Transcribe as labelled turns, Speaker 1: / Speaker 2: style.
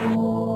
Speaker 1: Oh.